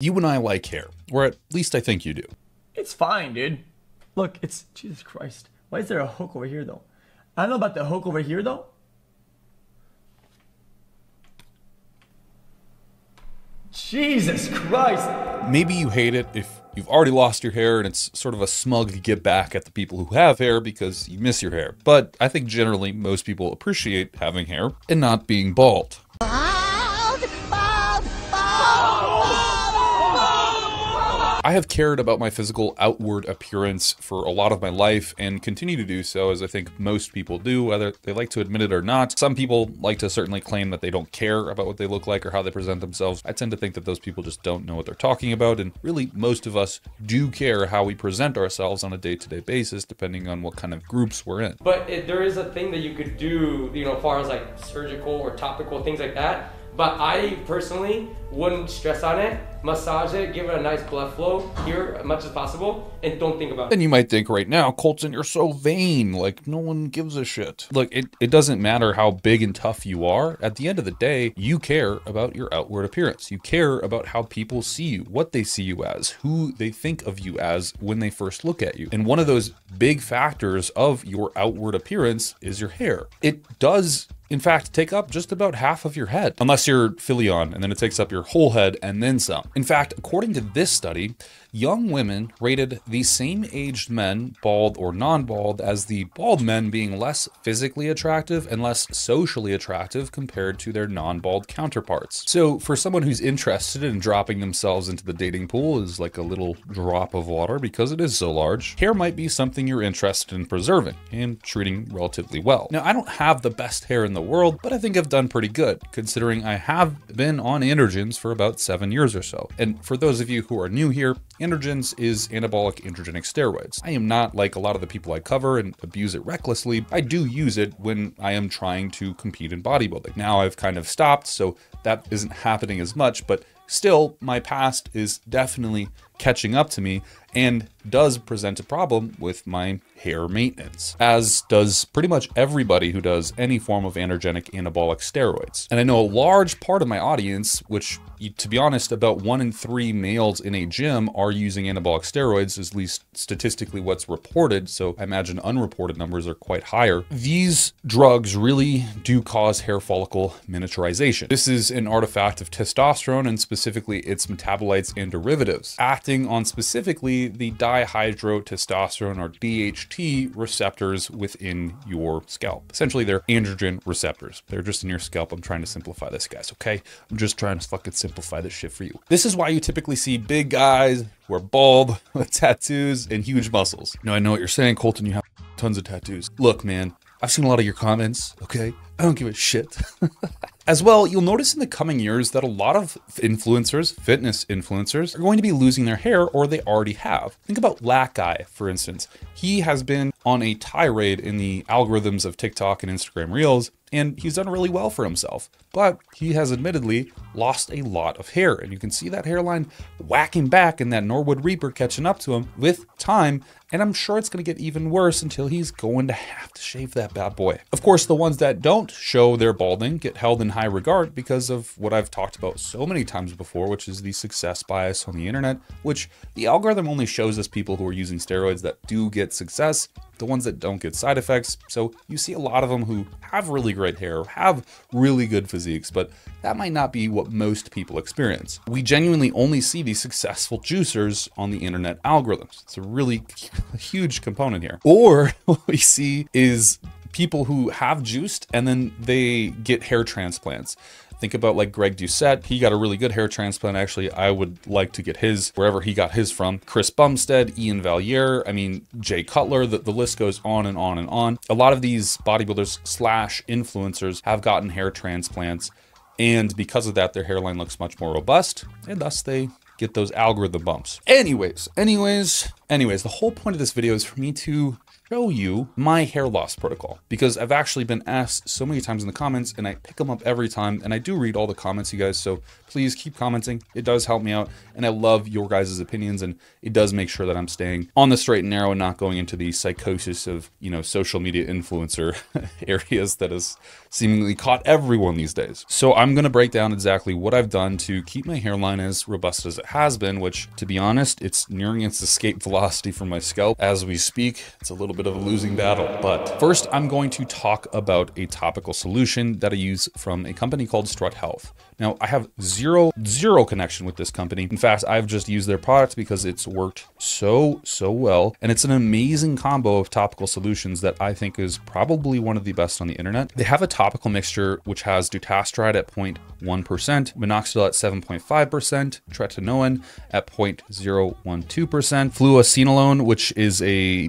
You and I like hair, or at least I think you do. It's fine, dude. Look, it's Jesus Christ. Why is there a hook over here though? I don't know about the hook over here though. Jesus Christ. Maybe you hate it if you've already lost your hair and it's sort of a smug get back at the people who have hair because you miss your hair. But I think generally most people appreciate having hair and not being bald. I have cared about my physical outward appearance for a lot of my life and continue to do so, as I think most people do, whether they like to admit it or not. Some people like to certainly claim that they don't care about what they look like or how they present themselves. I tend to think that those people just don't know what they're talking about, and really, most of us do care how we present ourselves on a day to day basis, depending on what kind of groups we're in. But there is a thing that you could do, you know, as far as like surgical or topical things like that. But I personally wouldn't stress on it. Massage it, give it a nice blood flow here as much as possible, and don't think about it. And you might think right now, Kolton, you're so vain. Like, no one gives a shit. Look, it, it doesn't matter how big and tough you are. At the end of the day, you care about your outward appearance. You care about how people see you, what they see you as, who they think of you as when they first look at you. And one of those big factors of your outward appearance is your hair. It does in fact, take up just about half of your head, unless you're Filion, and then it takes up your whole head and then some. In fact, according to this study, young women rated the same aged men, bald or non bald, as the bald men being less physically attractive and less socially attractive compared to their non bald counterparts. So, for someone who's interested in dropping themselves into the dating pool is like a little drop of water because it is so large, hair might be something you're interested in preserving and treating relatively well. Now, I don't have the best hair in the world, but I think I've done pretty good considering I have been on androgens for about seven years or so. And for those of you who are new here, Androgens is anabolic androgenic steroids. I am not like a lot of the people I cover and abuse it recklessly. I do use it when I am trying to compete in bodybuilding. Now I've kind of stopped, so that isn't happening as much, but still, my past is definitely catching up to me and does present a problem with my hair maintenance, as does pretty much everybody who does any form of androgenic anabolic steroids. And I know a large part of my audience, which to be honest, about one in three males in a gym are using anabolic steroids, at least statistically what's reported. So I imagine unreported numbers are quite higher. These drugs really do cause hair follicle miniaturization. This is an artifact of testosterone and specifically its metabolites and derivatives, acting on specifically the dihydrotestosterone or DHT receptors within your scalp. Essentially, they're androgen receptors. They're just in your scalp. I'm trying to simplify this, guys, okay? I'm just trying to fucking simplify this shit for you. This is why you typically see big guys who are bald with tattoos and huge muscles. Now, I know what you're saying, Kolton, you have tons of tattoos. Look, man, I've seen a lot of your comments, okay? I don't give a shit. As well, you'll notice in the coming years that a lot of influencers, fitness influencers, are going to be losing their hair or they already have. Think about Lack for instance. He has been on a tirade in the algorithms of TikTok and Instagram Reels, and he's done really well for himself. But he has admittedly lost a lot of hair, and you can see that hairline whacking back and that Norwood Reaper catching up to him with time, and I'm sure it's going to get even worse until he's going to have to shave that bad boy. Of course, the ones that don't show their balding get held in high regard because of what I've talked about so many times before, which is the success bias on the internet, which the algorithm only shows us people who are using steroids that do get success, the ones that don't get side effects. So you see a lot of them who have really great hair, have really good physiques, but that might not be what most people experience. We genuinely only see these successful juicers on the internet algorithms. It's a really huge component here. Or what we see is people who have juiced and then they get hair transplants. Think about like Greg Doucette. He got a really good hair transplant. Actually, I would like to get his wherever he got his from. Chris Bumstead, Iain Valliere, I mean, Jay Cutler, the, the list goes on and on and on. A lot of these bodybuilders slash influencers have gotten hair transplants. And because of that, their hairline looks much more robust. And thus they get those algorithm bumps. Anyways, anyways, anyways, the whole point of this video is for me to show you my hair loss protocol because I've actually been asked so many times in the comments and I pick them up every time and I do read all the comments you guys so please keep commenting. It does help me out and I love your guys' opinions and it does make sure that I'm staying on the straight and narrow and not going into the psychosis of you know social media influencer areas that has seemingly caught everyone these days. So I'm gonna break down exactly what I've done to keep my hairline as robust as it has been which to be honest it's nearing its escape velocity from my scalp as we speak. It's a little bit of a losing battle but first I'm going to talk about a topical solution that I use from a company called Strut Health now, I have zero, zero connection with this company. In fact, I've just used their product because it's worked so, so well. And it's an amazing combo of topical solutions that I think is probably one of the best on the internet. They have a topical mixture which has dutasteride at 0.1%, minoxidil at 7.5%, tretinoin at 0.012%, fluocinolone, which is a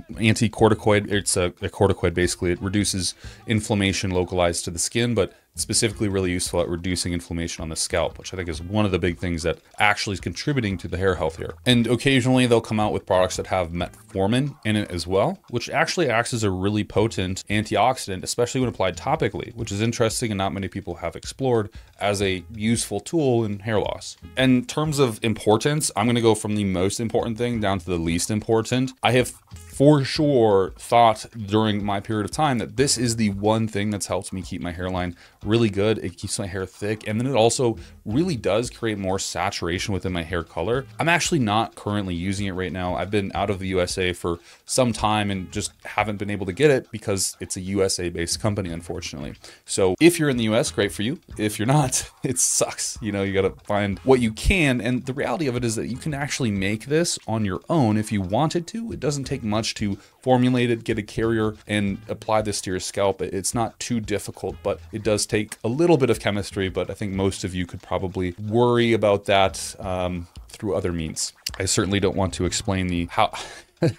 anti-corticoid. It's a, a corticoid basically. It reduces inflammation localized to the skin, but specifically really useful at reducing inflammation on the scalp, which I think is one of the big things that actually is contributing to the hair health here. And occasionally they'll come out with products that have metformin in it as well, which actually acts as a really potent antioxidant, especially when applied topically, which is interesting and not many people have explored as a useful tool in hair loss. In terms of importance, I'm going to go from the most important thing down to the least important. I have for sure thought during my period of time that this is the one thing that's helped me keep my hairline really good. It keeps my hair thick and then it also really does create more saturation within my hair color. I'm actually not currently using it right now. I've been out of the USA for some time and just haven't been able to get it because it's a USA based company, unfortunately. So if you're in the US, great for you. If you're not, it sucks. You know, you got to find what you can. And the reality of it is that you can actually make this on your own if you wanted to. It doesn't take much to formulate it, get a carrier, and apply this to your scalp. It's not too difficult, but it does take a little bit of chemistry. But I think most of you could probably worry about that um, through other means. I certainly don't want to explain the how.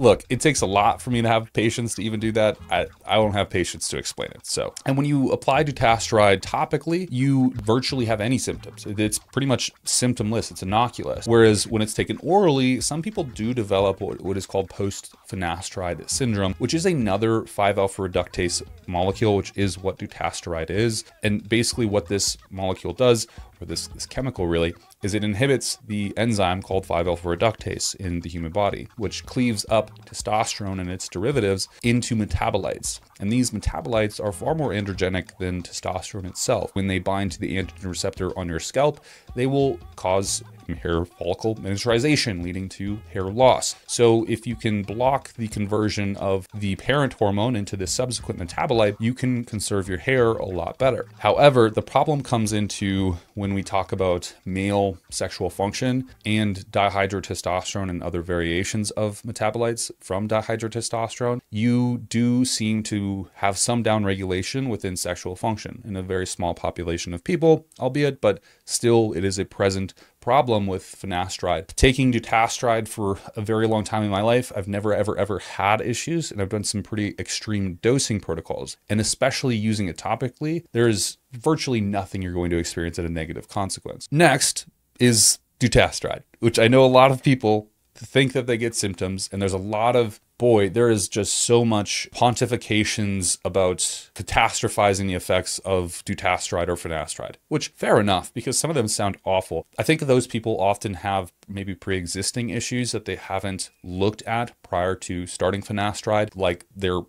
look, it takes a lot for me to have patience to even do that. I, I don't have patience to explain it. So, and when you apply dutasteride topically, you virtually have any symptoms. It's pretty much symptomless. It's innocuous. Whereas when it's taken orally, some people do develop what, what is called post-finasteride syndrome, which is another 5-alpha reductase molecule, which is what dutasteride is. And basically what this molecule does, or this, this chemical really, is it inhibits the enzyme called 5-alpha reductase in the human body, which cleaves up testosterone and its derivatives into metabolites. And these metabolites are far more androgenic than testosterone itself. When they bind to the androgen receptor on your scalp, they will cause hair follicle miniaturization, leading to hair loss. So if you can block the conversion of the parent hormone into the subsequent metabolite, you can conserve your hair a lot better. However, the problem comes into when we talk about male sexual function and dihydrotestosterone and other variations of metabolites from dihydrotestosterone, you do seem to have some downregulation within sexual function in a very small population of people, albeit, but still it is a present problem with finasteride. Taking dutasteride for a very long time in my life, I've never, ever, ever had issues, and I've done some pretty extreme dosing protocols. And especially using it topically, there is virtually nothing you're going to experience at a negative consequence. Next is dutasteride, which I know a lot of people think that they get symptoms, and there's a lot of boy, there is just so much pontifications about catastrophizing the effects of dutasteride or finasteride, which fair enough, because some of them sound awful. I think those people often have maybe pre-existing issues that they haven't looked at prior to starting finasteride, like their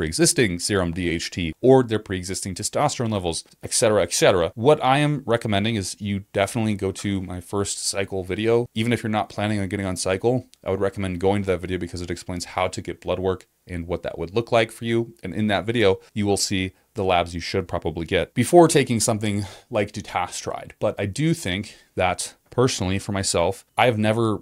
pre-existing serum DHT or their pre-existing testosterone levels, etc., etc. What I am recommending is you definitely go to my first cycle video. Even if you're not planning on getting on cycle, I would recommend going to that video because it explains how to get blood work and what that would look like for you. And in that video, you will see the labs you should probably get before taking something like dutasteride. But I do think that personally for myself, I have never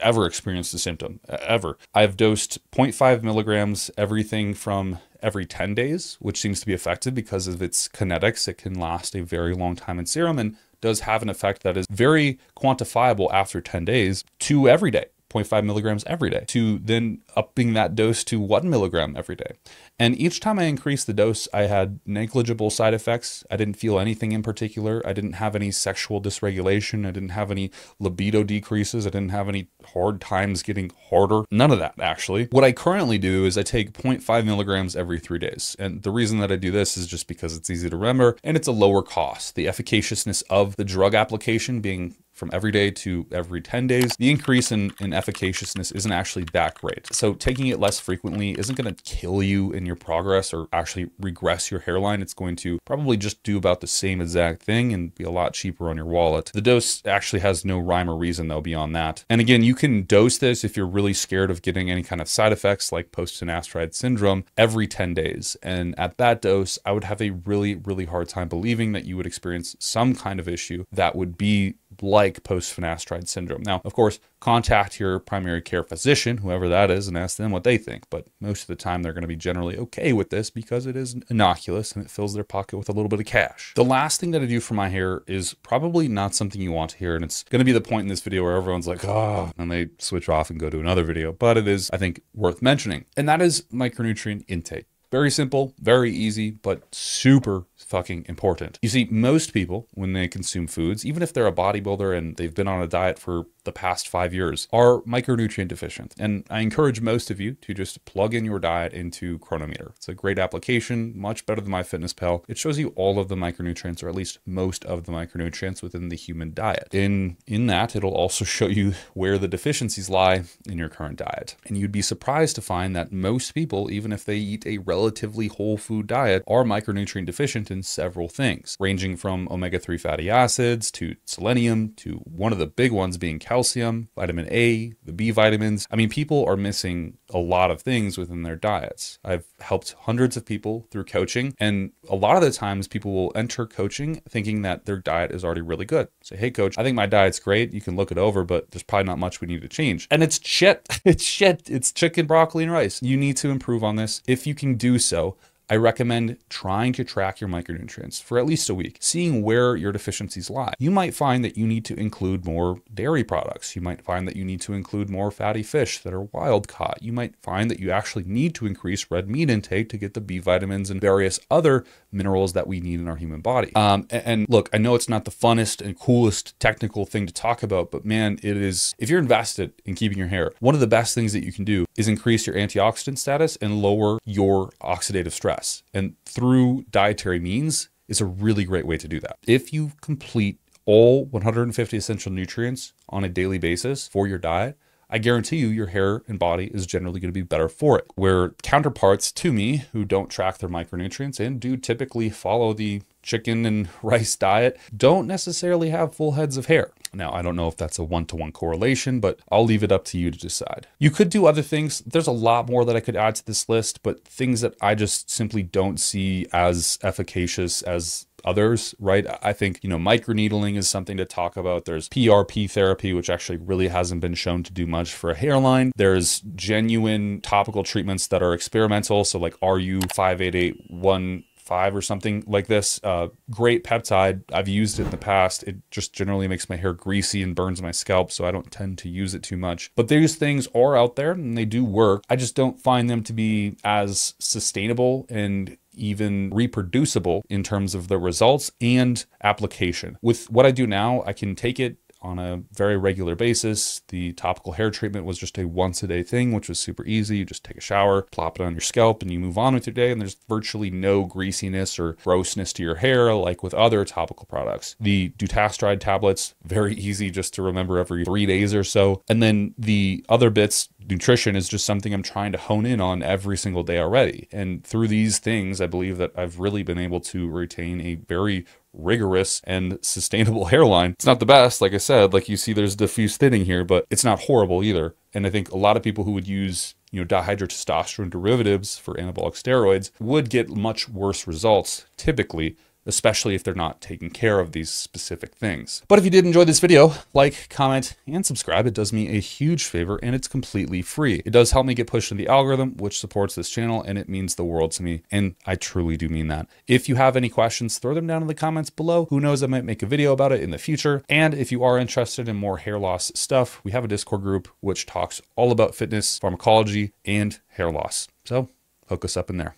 ever experienced a symptom ever. I've dosed 0.5 milligrams, everything from every 10 days, which seems to be effective because of its kinetics. It can last a very long time in serum and does have an effect that is very quantifiable after 10 days to every day. 0.5 milligrams every day to then upping that dose to one milligram every day. And each time I increased the dose, I had negligible side effects. I didn't feel anything in particular. I didn't have any sexual dysregulation. I didn't have any libido decreases. I didn't have any hard times getting harder. None of that, actually. What I currently do is I take 0.5 milligrams every three days. And the reason that I do this is just because it's easy to remember and it's a lower cost. The efficaciousness of the drug application being from every day to every 10 days, the increase in, in efficaciousness isn't actually that great. So taking it less frequently isn't going to kill you in your progress or actually regress your hairline. It's going to probably just do about the same exact thing and be a lot cheaper on your wallet. The dose actually has no rhyme or reason though beyond that. And again, you can dose this if you're really scared of getting any kind of side effects like post-finasteride syndrome every 10 days. And at that dose, I would have a really, really hard time believing that you would experience some kind of issue that would be like post-finasteride syndrome. Now, of course, contact your primary care physician, whoever that is, and ask them what they think. But most of the time, they're going to be generally okay with this because it is innocuous and it fills their pocket with a little bit of cash. The last thing that I do for my hair is probably not something you want to hear, and it's going to be the point in this video where everyone's like, oh, and they switch off and go to another video. But it is, I think, worth mentioning, and that is micronutrient intake. Very simple, very easy, but super fucking important. You see, most people, when they consume foods, even if they're a bodybuilder and they've been on a diet for the past five years, are micronutrient deficient. And I encourage most of you to just plug in your diet into Cronometer. It's a great application, much better than MyFitnessPal. It shows you all of the micronutrients, or at least most of the micronutrients within the human diet. In, in that, it'll also show you where the deficiencies lie in your current diet. And you'd be surprised to find that most people, even if they eat a relatively whole food diet, are micronutrient deficient in several things, ranging from omega 3 fatty acids to selenium to one of the big ones being calcium, vitamin A, the B vitamins. I mean, people are missing a lot of things within their diets. I've helped hundreds of people through coaching, and a lot of the times people will enter coaching thinking that their diet is already really good. Say, hey, coach, I think my diet's great. You can look it over, but there's probably not much we need to change. And it's shit. It's shit. It's chicken, broccoli, and rice. You need to improve on this. If you can do so, I recommend trying to track your micronutrients for at least a week, seeing where your deficiencies lie. You might find that you need to include more dairy products. You might find that you need to include more fatty fish that are wild caught. You might find that you actually need to increase red meat intake to get the B vitamins and various other minerals that we need in our human body. Um, and, and look, I know it's not the funnest and coolest technical thing to talk about, but man, it is, if you're invested in keeping your hair, one of the best things that you can do is increase your antioxidant status and lower your oxidative stress stress. And through dietary means is a really great way to do that. If you complete all 150 essential nutrients on a daily basis for your diet, I guarantee you your hair and body is generally going to be better for it. Where counterparts to me who don't track their micronutrients and do typically follow the chicken and rice diet don't necessarily have full heads of hair. Now, I don't know if that's a one to one correlation, but I'll leave it up to you to decide. You could do other things. There's a lot more that I could add to this list, but things that I just simply don't see as efficacious as others, right? I think, you know, microneedling is something to talk about. There's PRP therapy, which actually really hasn't been shown to do much for a hairline. There's genuine topical treatments that are experimental. So like RU 5881 five or something like this. Uh, great peptide. I've used it in the past. It just generally makes my hair greasy and burns my scalp, so I don't tend to use it too much. But these things are out there and they do work. I just don't find them to be as sustainable and even reproducible in terms of the results and application. With what I do now, I can take it on a very regular basis. The topical hair treatment was just a once a day thing, which was super easy. You just take a shower, plop it on your scalp, and you move on with your day. And there's virtually no greasiness or grossness to your hair like with other topical products. The dutasteride tablets, very easy just to remember every three days or so. And then the other bits, nutrition is just something I'm trying to hone in on every single day already. And through these things, I believe that I've really been able to retain a very rigorous and sustainable hairline. It's not the best, like I said, like you see there's diffuse thinning here, but it's not horrible either. And I think a lot of people who would use you know, dihydrotestosterone derivatives for anabolic steroids would get much worse results typically especially if they're not taking care of these specific things. But if you did enjoy this video, like, comment, and subscribe. It does me a huge favor and it's completely free. It does help me get pushed in the algorithm, which supports this channel, and it means the world to me. And I truly do mean that. If you have any questions, throw them down in the comments below. Who knows, I might make a video about it in the future. And if you are interested in more hair loss stuff, we have a Discord group which talks all about fitness, pharmacology, and hair loss. So hook us up in there.